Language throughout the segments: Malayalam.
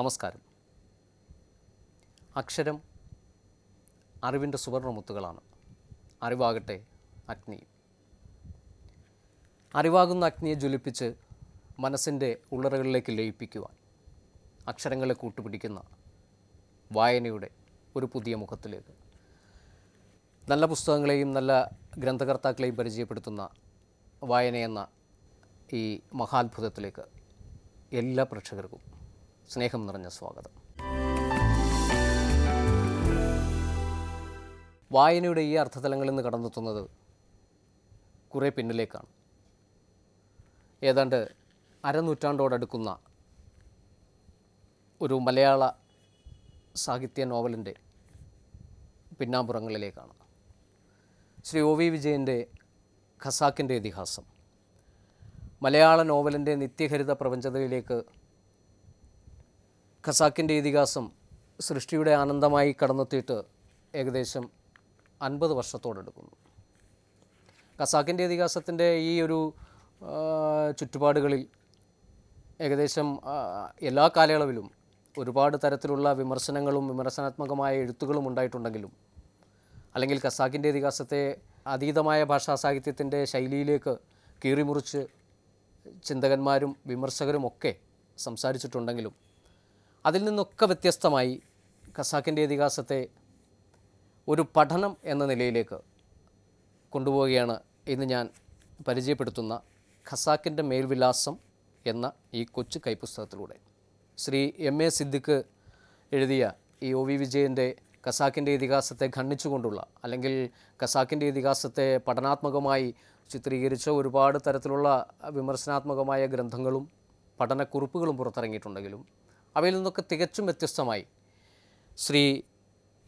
നമസ്കാരം. അക്ഷരം അറിവിന്റെ സുവർണമുത്തുകളാണ്. അറിവാകട്ടെ അഗ്നി. അറിവാകുന്ന അഗ്നിയെ ജ്വലിപ്പിച്ച് മനസ്സിന്റെ ഉള്ളറകളിലേക്ക് ലയിപ്പിക്കുവാൻ അക്ഷരങ്ങളെ കൂട്ടുപിടിക്കുന്ന വായനയുടെ ഒരു പുതിയ മുഖത്തിലേക്ക്. നല്ല പുസ്തകങ്ങളെയും നല്ല ഗ്രന്ഥകർത്താക്കളെയും പരിചയപ്പെടുത്തുന്ന വായനയെന്ന ഈ മഹാത്ഭുതത്തിലേക്ക് എല്ലാ പ്രേക്ഷകർക്കും സ്നേഹം നിറഞ്ഞ സ്വാഗതം. വായനയുടെ ഈ അർത്ഥതലങ്ങളിൽ നിന്ന് കടന്നെത്തുന്നത് കുറേ പിന്നിലേക്കാണ്. ഏതാണ്ട് അരനൂറ്റാണ്ടോടടുക്കുന്ന ഒരു മലയാള സാഹിത്യ നോവലിന്റെ പിന്നാമ്പുറങ്ങളിലേക്കാണ്. ശ്രീ ഒ വി വിജയന്റെ ഖസാക്കിന്റെ ഇതിഹാസം. മലയാള നോവലിന്റെ നിത്യഹരിത പ്രപഞ്ചതയിലേക്ക് ഖസാക്കിന്റെ ഇതിഹാസം സൃഷ്ടിയുടെ ആനന്ദമായി കടന്നെത്തിയിട്ട് ഏകദേശം അൻപത് വർഷത്തോടെടുക്കുന്നു. ഖസാക്കിന്റെ ഇതിഹാസത്തിന്റെ ഈ ഒരു ചുറ്റുപാടുകളിൽ ഏകദേശം എല്ലാ കാലയളവിലും ഒരുപാട് തരത്തിലുള്ള വിമർശനങ്ങളും വിമർശനാത്മകമായ എഴുത്തുകളും ഉണ്ടായിട്ടുണ്ടെങ്കിലും അല്ലെങ്കിൽ ഖസാക്കിന്റെ ഇതിഹാസത്തെ അതീതമായ ഭാഷാ സാഹിത്യത്തിന്റെ ശൈലിയിലേക്ക് കീറിമുറിച്ച് ചിന്തകന്മാരും വിമർശകരും ഒക്കെ സംസാരിച്ചിട്ടുണ്ടെങ്കിലും അതിൽ നിന്നൊക്കെ വ്യത്യസ്തമായി ഖസാക്കിന്റെ ഇതിഹാസത്തെ ഒരു പഠനം എന്ന നിലയിലേക്ക് കൊണ്ടുപോവുകയാണ് ഇന്ന് ഞാൻ പരിചയപ്പെടുത്തുന്ന ഖസാക്കിന്റെ മേൽവിലാസം എന്ന ഈ കൊച്ചു കൈപ്പുസ്തകത്തിലൂടെ. ശ്രീ എം എ സിദ്ദിഖ് എഴുതിയ ഈ ഒ വി വിജയന്റെ ഖസാക്കിന്റെ ഇതിഹാസത്തെ ഖണ്ഡിച്ചുകൊണ്ടുള്ള അല്ലെങ്കിൽ ഖസാക്കിന്റെ ഇതിഹാസത്തെ പഠനാത്മകമായി ചിത്രീകരിച്ച ഒരുപാട് തരത്തിലുള്ള വിമർശനാത്മകമായ ഗ്രന്ഥങ്ങളും പഠനക്കുറിപ്പുകളും പുറത്തിറങ്ങിയിട്ടുണ്ടെങ്കിലും അവയിൽ നിന്നൊക്കെ തികച്ചും വ്യത്യസ്തമായി ശ്രീ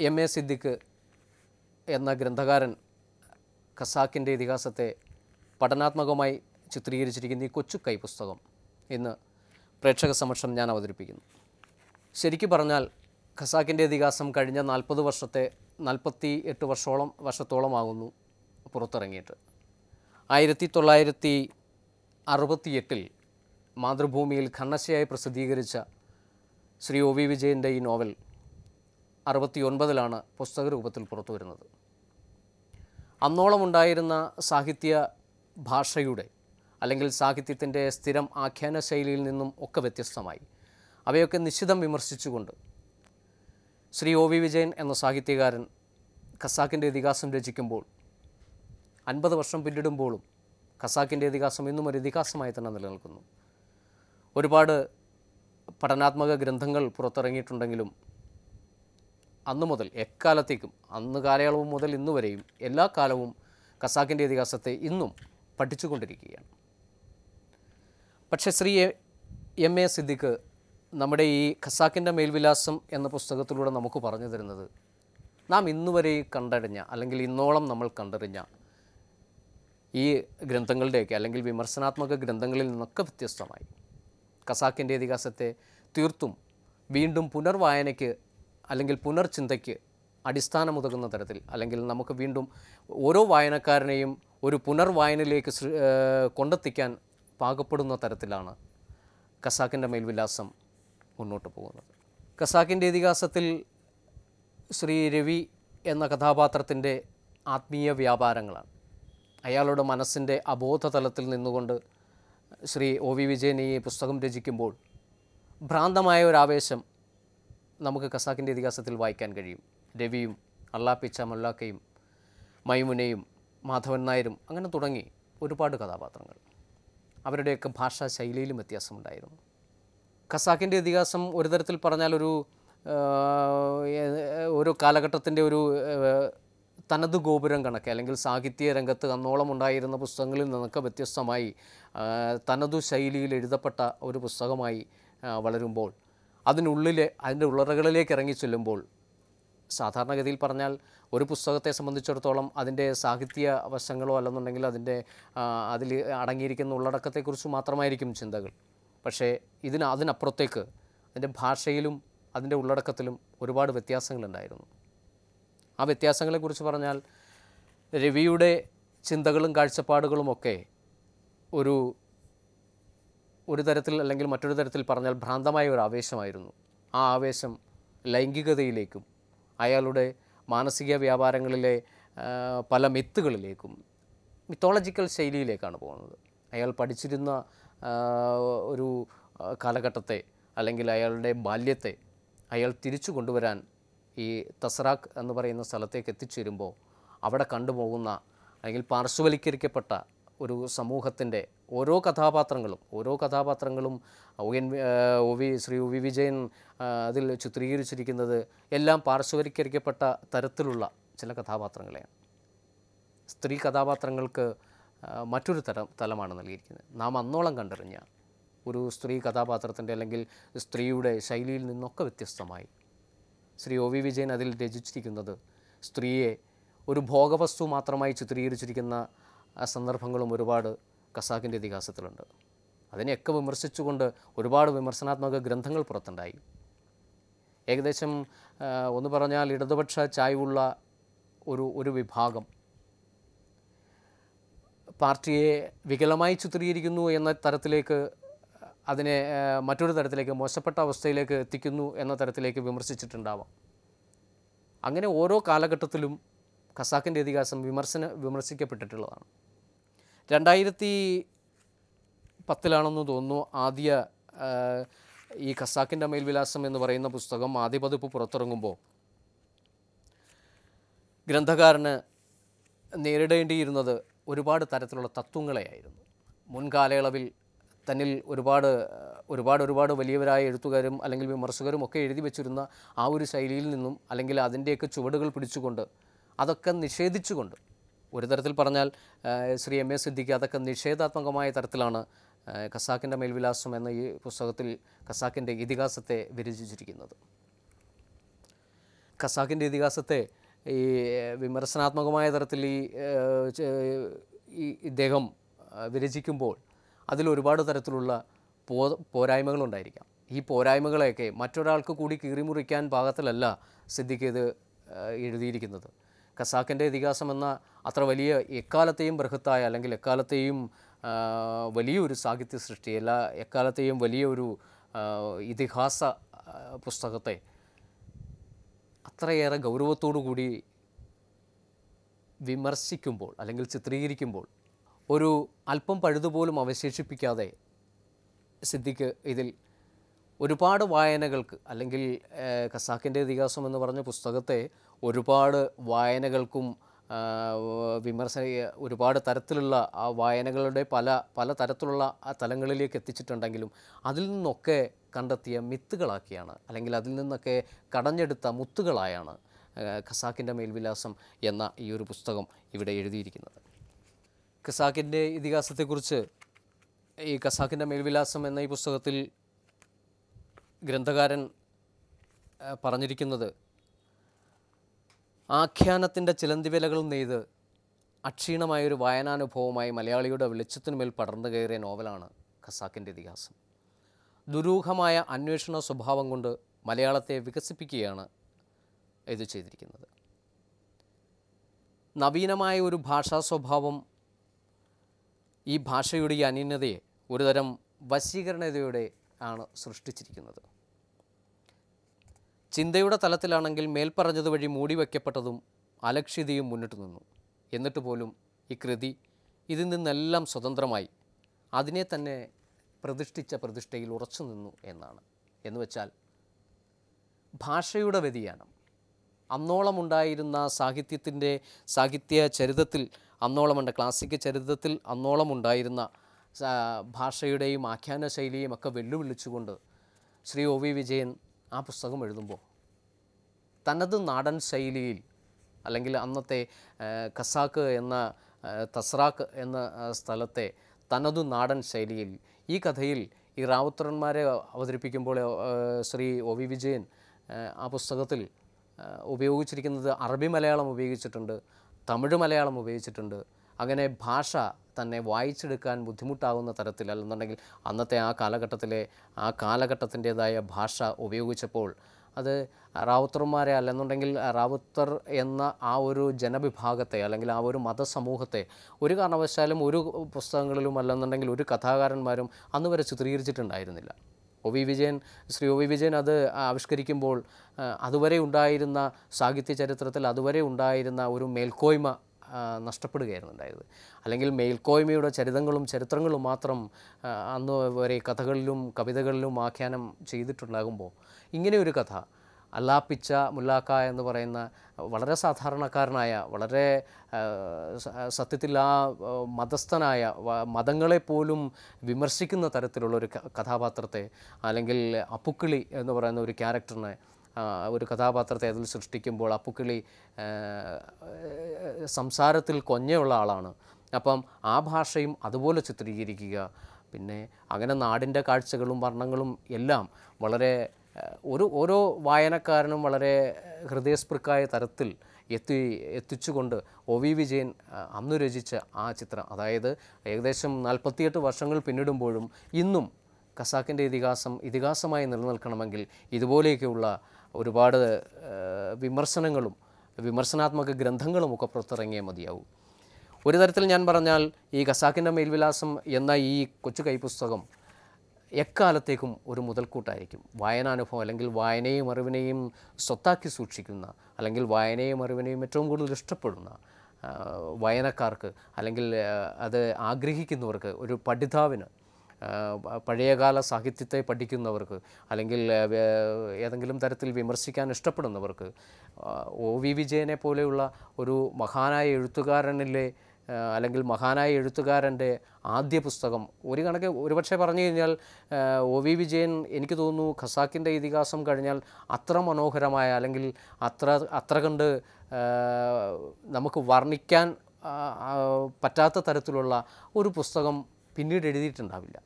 എം എ സിദ്ദിഖ് എന്ന ഗ്രന്ഥകാരൻ ഖസാക്കിന്റെ ഇതിഹാസത്തെ പഠനാത്മകമായി ചിത്രീകരിച്ചിരിക്കുന്ന ഈ കൊച്ചു കൈപുസ്തകം ഇന്ന് പ്രേക്ഷക സമക്ഷം ഞാൻ അവതരിപ്പിക്കുന്നു. ശരിക്കു പറഞ്ഞാൽ ഖസാക്കിന്റെ ഇതിഹാസം കഴിഞ്ഞ നാൽപ്പത് വർഷത്തെ നാൽപ്പത്തി എട്ട് വർഷോളം വർഷത്തോളമാകുന്നു പുറത്തിറങ്ങിയിട്ട്. ആയിരത്തി തൊള്ളായിരത്തി അറുപത്തിയെട്ടിൽ മാതൃഭൂമിയിൽ ഖണ്ണശയായി പ്രസിദ്ധീകരിച്ച ശ്രീ ഒ വി വിജയന്റെ ഈ നോവൽ അറുപത്തി ഒൻപതിലാണ് പുസ്തക രൂപത്തിൽ പുറത്തു വരുന്നത്. അന്നോളം ഉണ്ടായിരുന്ന സാഹിത്യ ഭാഷയുടെ അല്ലെങ്കിൽ സാഹിത്യത്തിന്റെ സ്ഥിരം ആഖ്യാന ശൈലിയിൽ നിന്നും ഒക്കെ വ്യത്യസ്തമായി. അവയൊക്കെ നിശ്ചിതം വിമർശിച്ചുകൊണ്ട് ശ്രീ ഒ വി വിജയൻ എന്ന സാഹിത്യകാരൻ ഖസാക്കിന്റെ ഇതിഹാസം രചിക്കുമ്പോൾ അൻപത് വർഷം പിന്നിടുമ്പോഴും ഖസാക്കിന്റെ ഇതിഹാസം ഇന്നും ഒരു ഇതിഹാസമായി തന്നെ നിലനിൽക്കുന്നു. ഒരുപാട് പഠനാത്മക ഗ്രന്ഥങ്ങൾ പുറത്തിറങ്ങിയിട്ടുണ്ടെങ്കിലും അന്നു മുതൽ എക്കാലത്തേക്കും അന്ന് കാലയളവ് മുതൽ ഇന്ന് വരെയും എല്ലാ കാലവും ഖസാക്കിന്റെ ഇതിഹാസത്തെ ഇന്നും പഠിച്ചുകൊണ്ടിരിക്കുകയാണ്. പക്ഷേ ശ്രീ എം എ സിദ്ദിഖ് നമ്മുടെ ഈ ഖസാക്കിന്റെ മേൽവിലാസം എന്ന പുസ്തകത്തിലൂടെ നമുക്ക് പറഞ്ഞു തരുന്നത് നാം ഇന്നുവരെ കണ്ടറിഞ്ഞ അല്ലെങ്കിൽ ഇന്നോളം നമ്മൾ കണ്ടറിഞ്ഞ ഈ ഗ്രന്ഥങ്ങളുടെയൊക്കെ അല്ലെങ്കിൽ വിമർശനാത്മക ഗ്രന്ഥങ്ങളിൽ നിന്നൊക്കെ വ്യത്യസ്തമായി. ഖസാക്കിന്റെ ഇതിഹാസത്തെ തീർത്തും വീണ്ടും പുനർവായനയ്ക്ക് അല്ലെങ്കിൽ പുനർചിന്തയ്ക്ക് അടിസ്ഥാനമുതകുന്ന തരത്തിൽ അല്ലെങ്കിൽ നമുക്ക് വീണ്ടും ഓരോ വായനക്കാരനെയും ഒരു പുനർവായനയിലേക്ക് കൊണ്ടെത്തിക്കാൻ പാകപ്പെടുന്ന തരത്തിലാണ് കസാക്കിന്റെ മേൽവിലാസം മുന്നോട്ട് പോകുന്നത്. കസാക്കിന്റെ ഇതിഹാസത്തിൽ ശ്രീ രവി എന്ന കഥാപാത്രത്തിന്റെ ആത്മീയ വ്യാപാരങ്ങളാണ്. അയാളുടെ മനസ്സിന്റെ അബോധതലത്തിൽ നിന്നുകൊണ്ട് ശ്രീ ഒ വി വിജയൻ ഈ പുസ്തകം രചിക്കുമ്പോൾ ഭ്രാന്തമായ ഒരു ആവേശം നമുക്ക് ഖസാക്കിന്റെ ഇതിഹാസത്തിൽ വായിക്കാൻ കഴിയും. രവിയും അള്ളാപ്പിച്ച മൊല്ലാക്കയും മൈമുനയും മാധവൻ നായരും അങ്ങനെ തുടങ്ങി ഒരുപാട് കഥാപാത്രങ്ങൾ. അവരുടെയൊക്കെ ഭാഷാ ശൈലിയിലും വ്യത്യാസമുണ്ടായിരുന്നു. ഖസാക്കിന്റെ ഇതിഹാസം ഒരു തരത്തിൽ പറഞ്ഞാൽ ഒരു ഒരു കാലഘട്ടത്തിന്റെ ഒരു തനത് ഗോപുരം കണക്ക് അല്ലെങ്കിൽ സാഹിത്യ രംഗത്ത് അന്നോളം ഉണ്ടായിരുന്ന പുസ്തകങ്ങളിൽ നിന്നൊക്കെ വ്യത്യസ്തമായി തനതു ശൈലിയിൽ എഴുതപ്പെട്ട ഒരു പുസ്തകമായി വളരുമ്പോൾ അതിനുള്ളിൽ അതിന്റെ ഉള്ളറകളിലേക്ക് ഇറങ്ങി ചെല്ലുമ്പോൾ സാധാരണഗതിയിൽ പറഞ്ഞാൽ ഒരു പുസ്തകത്തെ സംബന്ധിച്ചിടത്തോളം അതിന്റെ സാഹിത്യ വശങ്ങളോ അല്ലെന്നുണ്ടെങ്കിൽ അതിന്റെ അതിൽ അടങ്ങിയിരിക്കുന്ന ഉള്ളടക്കത്തെക്കുറിച്ച് മാത്രമായിരിക്കും ചിന്തകൾ. പക്ഷേ ഇതിന് അതിനപ്പുറത്തേക്ക് അതിന്റെ ഭാഷയിലും അതിന്റെ ഉള്ളടക്കത്തിലും ഒരുപാട് വ്യത്യാസങ്ങളുണ്ടായിരുന്നു. ആ വ്യത്യാസങ്ങളെക്കുറിച്ച് പറഞ്ഞാൽ രവിയുടെ ചിന്തകളും കാഴ്ചപ്പാടുകളുമൊക്കെ ഒരു ഒരു തരത്തിൽ അല്ലെങ്കിൽ മറ്റൊരു തരത്തിൽ പറഞ്ഞാൽ ഭ്രാന്തമായ ഒരു ആവേശമായിരുന്നു. ആ ആവേശം ലൈംഗികതയിലേക്കും അയാളുടെ മാനസിക വ്യാപാരങ്ങളിലെ പല മിത്തുകളിലേക്കും മിത്തോളജിക്കൽ ശൈലിയിലേക്കാണ് പോകുന്നത്. അയാൾ പഠിച്ചിരുന്ന ഒരു കാലഘട്ടത്തെ അല്ലെങ്കിൽ അയാളുടെ ബാല്യത്തെ അയാൾ തിരിച്ചു കൊണ്ടുവരാൻ ഈ തസ്രാഖ് എന്ന് പറയുന്ന സ്ഥലത്തേക്ക് എത്തിച്ചേരുമ്പോൾ അവിടെ കണ്ടുപോകുന്ന അല്ലെങ്കിൽ പാർശ്വവൽക്കരിക്കപ്പെട്ട ഒരു സമൂഹത്തിന്റെ ഓരോ കഥാപാത്രങ്ങളും ഓരോ കഥാപാത്രങ്ങളും O N O V Shri O V Vijayan അതിൽ ചിത്രീകരിച്ചിരിക്കുന്നത് എല്ലാം പാർശ്വവൽക്കരിക്കപ്പെട്ട തരത്തിലുള്ള ചില കഥാപാത്രങ്ങളെയാണ്. സ്ത്രീ കഥാപാത്രങ്ങൾക്ക് മറ്റൊരു തരം തലമാണ് നൽകിയിരിക്കുന്നത്. നാം അന്നോളം കണ്ടറിഞ്ഞ ഒരു സ്ത്രീ കഥാപാത്രത്തിന്റെ അല്ലെങ്കിൽ സ്ത്രീയുടെ ശൈലിയിൽ നിന്നൊക്കെ വ്യത്യസ്തമായി ശ്രീ ഒ വി വിജയൻ അതിൽ രചിച്ചിരിക്കുന്നത്. സ്ത്രീയെ ഒരു ഭോഗവസ്തു മാത്രമായി ചിത്രീകരിച്ചിരിക്കുന്ന സന്ദർഭങ്ങളും ഒരുപാട് കസാക്കിന്റെ ഇതിഹാസത്തിലുണ്ട്. അതിനെയൊക്കെ വിമർശിച്ചുകൊണ്ട് ഒരുപാട് വിമർശനാത്മക ഗ്രന്ഥങ്ങൾ പുറത്തുണ്ടായി. ഏകദേശം ഒന്ന് പറഞ്ഞാൽ ഇടതുപക്ഷ ചായ്വുള്ള ഒരു ഒരു വിഭാഗം. പാർട്ടിയെ വികലമായി ചിത്രീകരിക്കുന്നു എന്ന തരത്തിലേക്ക് അതിനെ മറ്റൊരു തരത്തിലേക്ക് മോശപ്പെട്ട അവസ്ഥയിലേക്ക് എത്തിക്കുന്നു എന്ന തരത്തിലേക്ക് വിമർശിച്ചിട്ടുണ്ടാവാം. അങ്ങനെ ഓരോ കാലഘട്ടത്തിലും ഖസാക്കിന്റെ ഇതിഹാസം വിമർശന വിമർശിക്കപ്പെട്ടിട്ടുള്ളതാണ്. രണ്ടായിരത്തി പത്തിലാണെന്ന് തോന്നുന്നു ആദ്യ ഈ ഖസാക്കിന്റെ മേൽവിലാസം എന്ന് പറയുന്ന പുസ്തകം ആദ്യ പതിപ്പ് പുറത്തിറങ്ങുമ്പോൾ ഗ്രന്ഥകാരന് നേരിടേണ്ടിയിരുന്നത് ഒരുപാട് തരത്തിലുള്ള തത്വങ്ങളെയായിരുന്നു. മുൻകാലയളവിൽ തന്നിൽ ഒരുപാട് ഒരുപാട് ഒരുപാട് വലിയവരായ എഴുത്തുകാരും അല്ലെങ്കിൽ വിമർശകരും ഒക്കെ എഴുതി വെച്ചിരുന്ന ആ ഒരു ശൈലിയിൽ നിന്നും അല്ലെങ്കിൽ അതിന്റെയൊക്കെ ചുവടുകൾ പിടിച്ചുകൊണ്ട് അതൊക്കെ നിഷേധിച്ചുകൊണ്ട് ഒരു തരത്തിൽ പറഞ്ഞാൽ ശ്രീ എം എ സിദ്ദിഖ് അതൊക്കെ നിഷേധാത്മകമായ തരത്തിലാണ് ഖസാക്കിന്റെ മേൽവിലാസം എന്ന ഈ പുസ്തകത്തിൽ ഖസാക്കിന്റെ ഇതിഹാസത്തെ വിരചിച്ചിരിക്കുന്നത്. ഖസാക്കിന്റെ ഇതിഹാസത്തെ ഈ വിമർശനാത്മകമായ തരത്തിൽ ഈ ഇദ്ദേഹം വിരചിക്കുമ്പോൾ അതിൽ ഒരുപാട് തരത്തിലുള്ള പോ പോരായ്മകളുണ്ടായിരിക്കാം. ഈ പോരായ്മകളെയൊക്കെ മറ്റൊരാൾക്ക് കൂടി കീറിമുറിക്കാൻ പാകത്തിലല്ല സിദ്ദിഖ് ഇത് എഴുതിയിരിക്കുന്നത്. ഖസാക്കിന്റെ ഇതിഹാസം എന്ന അത്ര വലിയ എക്കാലത്തെയും ബൃഹത്തായ അല്ലെങ്കിൽ എക്കാലത്തെയും വലിയൊരു സാഹിത്യ സൃഷ്ടി എല്ലാ എക്കാലത്തെയും വലിയൊരു ഇതിഹാസ പുസ്തകത്തെ അത്രയേറെ ഗൗരവത്തോടു കൂടി വിമർശിക്കുമ്പോൾ അല്ലെങ്കിൽ ചിത്രീകരിക്കുമ്പോൾ ഒരു അല്പം പഴുതുപോലും അവശേഷിപ്പിക്കാതെ സിദ്ദിഖ് ഇതിൽ ഒരുപാട് വായനകൾക്ക് അല്ലെങ്കിൽ ഖസാക്കിന്റെ ഇതിഹാസം എന്ന് പറഞ്ഞ പുസ്തകത്തെ ഒരുപാട് വായനകൾക്കും വിമർശന ഒരുപാട് തരത്തിലുള്ള ആ വായനകളുടെ പല പല തരത്തിലുള്ള ആ തലങ്ങളിലേക്ക് എത്തിച്ചിട്ടുണ്ടെങ്കിലും അതിൽ നിന്നൊക്കെ കണ്ടെത്തിയ മിത്തുകളാക്കിയാണ് അല്ലെങ്കിൽ അതിൽ നിന്നൊക്കെ കടഞ്ഞെടുത്ത മുത്തുകളായാണ് ഖസാക്കിന്റെ മേൽവിലാസം എന്ന ഈ ഒരു പുസ്തകം ഇവിടെ എഴുതിയിരിക്കുന്നത്. ഖസാക്കിന്റെ ഇതിഹാസത്തെക്കുറിച്ച് ഈ ഖസാക്കിന്റെ മേൽവിലാസം എന്ന ഈ പുസ്തകത്തിൽ ഗ്രന്ഥകാരൻ പറഞ്ഞിരിക്കുന്നത് ആഖ്യാനത്തിന്റെ ചിലന്തിവിലകൾ നെയ്ത് അക്ഷീണമായൊരു വായനാനുഭവമായി മലയാളിയുടെ വെളിച്ചത്തിനുമേൽ പടർന്നു കയറിയ നോവലാണ് ഖസാക്കിന്റെ ഇതിഹാസം. ദുരൂഹമായ അന്വേഷണ സ്വഭാവം കൊണ്ട് മലയാളത്തെ വികസിപ്പിക്കുകയാണ് ഇത് ചെയ്തിരിക്കുന്നത്. നവീനമായ ഒരു ഭാഷാ സ്വഭാവം ഈ ഭാഷയുടെ ഈ അന്യനതയെ ഒരുതരം വശീകരണതയോടെ ആണ് സൃഷ്ടിച്ചിരിക്കുന്നത്. ചിന്തയുടെ തലത്തിലാണെങ്കിൽ മേൽപ്പറഞ്ഞത് വഴി മൂടിവെക്കപ്പെട്ടതും അലക്ഷ്യതയും മുന്നിട്ട് നിന്നു. എന്നിട്ട് പോലും ഈ കൃതി ഇതിൽ നിന്നെല്ലാം സ്വതന്ത്രമായി അതിനെ തന്നെ പ്രതിഷ്ഠിച്ച പ്രതിഷ്ഠയിൽ ഉറച്ചു നിന്നു എന്നാണ്. എന്ന് വെച്ചാൽ ഭാഷയുടെ വ്യതിയാനം. അന്നോളം ഉണ്ടായിരുന്ന സാഹിത്യത്തിന്റെ സാഹിത്യ ചരിതത്തിൽ അന്നോളമുണ്ട്. ക്ലാസിക് ചരിത്രത്തിൽ അന്നോളം ഉണ്ടായിരുന്ന ഭാഷയുടെയും ആഖ്യാന ശൈലിയും ഒക്കെ വെല്ലുവിളിച്ചുകൊണ്ട് ശ്രീ ഒ വി വിജയൻ ആ പുസ്തകം എഴുതുമ്പോൾ തനത് നാടൻ ശൈലിയിൽ അല്ലെങ്കിൽ അന്നത്തെ കസാക്ക് എന്ന തസ്രാക്ക് എന്ന സ്ഥലത്തെ തനതു നാടൻ ശൈലിയിൽ ഈ കഥയിൽ ഈ റാവുത്രന്മാരെ അവതരിപ്പിക്കുമ്പോൾ ശ്രീ ഒ വി വിജയൻ ആ പുസ്തകത്തിൽ ഉപയോഗിച്ചിരിക്കുന്നത് അറബി മലയാളം ഉപയോഗിച്ചിട്ടുണ്ട്. തമിഴ് മലയാളം ഉപയോഗിച്ചിട്ടുണ്ട്. അങ്ങനെ ഭാഷ തന്നെ വായിച്ചെടുക്കാൻ ബുദ്ധിമുട്ടാകുന്ന തരത്തിൽ അല്ലെന്നുണ്ടെങ്കിൽ അന്നത്തെ ആ കാലഘട്ടത്തിലെ ആ കാലഘട്ടത്തിന്റെതായ ഭാഷ ഉപയോഗിച്ചപ്പോൾ അത് റാവുത്തർമാരെ അല്ലെന്നുണ്ടെങ്കിൽ റാവുത്തർ എന്ന ആ ഒരു ജനവിഭാഗത്തെ അല്ലെങ്കിൽ ആ ഒരു മതസമൂഹത്തെ ഒരു കാരണവശാലും ഒരു പുസ്തകങ്ങളിലും അല്ലെന്നുണ്ടെങ്കിൽ ഒരു കഥാകാരന്മാരും അന്ന് വരെ ചിത്രീകരിച്ചിട്ടുണ്ടായിരുന്നില്ല. O V Vijayan Shri O V Vijayan അത് ആവിഷ്കരിക്കുമ്പോൾ അതുവരെ ഉണ്ടായിരുന്ന സാഹിത്യ ചരിത്രത്തിൽ അതുവരെ ഉണ്ടായിരുന്ന ഒരു മേൽക്കോയ്മ നഷ്ടപ്പെടുകയായിരുന്നു ഉണ്ടായത്. അല്ലെങ്കിൽ മേൽക്കോയ്മയുടെ ചരിതങ്ങളും ചരിത്രങ്ങളും മാത്രം അന്ന് വരെ കഥകളിലും കവിതകളിലും ആഖ്യാനം ചെയ്തിട്ടുണ്ടാകുമ്പോൾ ഇങ്ങനെയൊരു കഥ അല്ലാപ്പിച്ച മുല്ലാക്ക എന്ന് പറയുന്ന വളരെ സാധാരണക്കാരനായ വളരെ സത്യത്തിൽ ആ മതസ്ഥനായ മതങ്ങളെ പോലും വിമർശിക്കുന്ന തരത്തിലുള്ള ഒരു കഥാപാത്രത്തെ അല്ലെങ്കിൽ അപ്പുക്കിളി എന്ന് പറയുന്ന ഒരു ക്യാരക്ടറിനെ ഒരു കഥാപാത്രത്തെ അതിൽ സൃഷ്ടിക്കുമ്പോൾ അപ്പുക്കിളി സംസാരത്തിൽ കൊഞ്ഞയുള്ള ആളാണ്. അപ്പം ആ ഭാഷയും അതുപോലെ ചിത്രീകരിക്കുക. പിന്നെ അങ്ങനെ നാടിന്റെ കാഴ്ചകളും വർണങ്ങളും എല്ലാം വളരെ ഒരു ഓരോ വായനക്കാരനും വളരെ ഹൃദയസ്പൃക്കായ തരത്തിൽ എത്തി എത്തിച്ചുകൊണ്ട് ഒ വി വിജയൻ അന്നു രചിച്ച ആ ചിത്രം. അതായത് ഏകദേശം നാൽപ്പത്തിയെട്ട് വർഷങ്ങൾ പിന്നിടുമ്പോഴും ഇന്നും ഖസാക്കിന്റെ ഇതിഹാസം ഇതിഹാസമായി നിലനിൽക്കണമെങ്കിൽ ഇതുപോലെയൊക്കെയുള്ള ഒരുപാട് വിമർശനങ്ങളും വിമർശനാത്മക ഗ്രന്ഥങ്ങളും ഒക്കെ പുറത്തിറങ്ങിയേ മതിയാവും. ഒരു തരത്തിൽ ഞാൻ പറഞ്ഞാൽ ഈ ഖസാക്കിന്റെ മേൽവിലാസം എന്ന ഈ കൊച്ചു കൈപ്പുസ്തകം എക്കാലത്തേക്കും ഒരു മുതൽക്കൂട്ടായിരിക്കും. വായനാനുഭവം അല്ലെങ്കിൽ വായനയും അറിവിനെയും സ്വത്താക്കി സൂക്ഷിക്കുന്ന അല്ലെങ്കിൽ വായനയും അറിവിനെയും ഏറ്റവും കൂടുതൽ ഇഷ്ടപ്പെടുന്ന വായനക്കാർക്ക് അല്ലെങ്കിൽ അത് ആഗ്രഹിക്കുന്നവർക്ക് ഒരു പഠിതാവിന് പഴയകാല സാഹിത്യത്തെ പഠിക്കുന്നവർക്ക് അല്ലെങ്കിൽ ഏതെങ്കിലും തരത്തിൽ വിമർശിക്കാൻ ഇഷ്ടപ്പെടുന്നവർക്ക് ഒ വി വിജയനെ പോലെയുള്ള ഒരു മഹാനായ എഴുത്തുകാരനിലെ അല്ലെങ്കിൽ മഹാനായ എഴുത്തുകാരന്റെ ആദ്യ പുസ്തകം. ഒരു കണക്ക് ഒരുപക്ഷെ പറഞ്ഞു കഴിഞ്ഞാൽ ഒ വി വിജയൻ എനിക്ക് തോന്നുന്നു ഖസാക്കിന്റെ ഇതിഹാസം കഴിഞ്ഞാൽ അത്ര മനോഹരമായ അല്ലെങ്കിൽ അത്ര അത്ര കണ്ട് നമുക്ക് വർണിക്കാൻ പറ്റാത്ത തരത്തിലുള്ള ഒരു പുസ്തകം പിന്നീട് എഴുതിയിട്ടുണ്ടാവില്ല.